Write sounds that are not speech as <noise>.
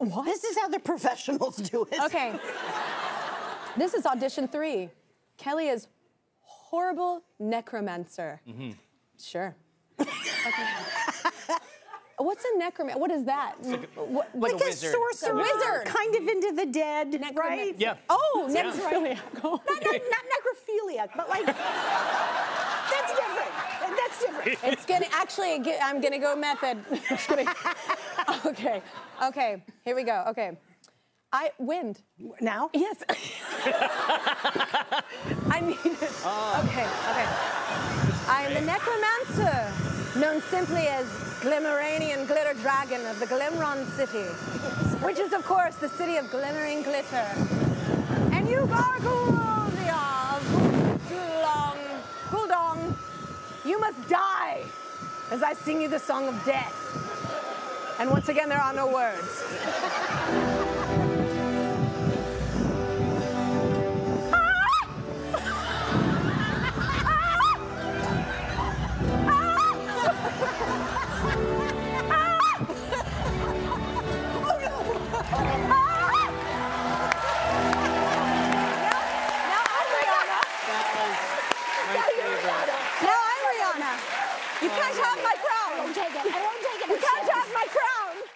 What? This is how the professionals do it. Okay. this is audition three. Kelly is horrible necromancer. Mm-hmm. Sure. Okay. What's a necromancer? What is that? What- Like Like a a, wizard. sorcerer, A wizard. kind of into the dead, Necroman- right? Yeah. Oh, Yeah. necrophiliac. Not, not, not necrophiliac, but like <laughs> that's different. That's different. It's gonna actually. I'm gonna go method. <laughs> Okay. Okay. Here we go. Okay. I wind. Now, Yes. <laughs> I need it. Oh. Okay. Okay. I am the necromancer, known simply as Glimmeranian Glitter Dragon of the Glimron City, which is, of course, the city of glimmering glitter. And you gargoyles you must die as I sing you the song of death. And once again, there are no words. <laughs> You can't have my crown. I won't take it. I won't take it. You can't have my crown.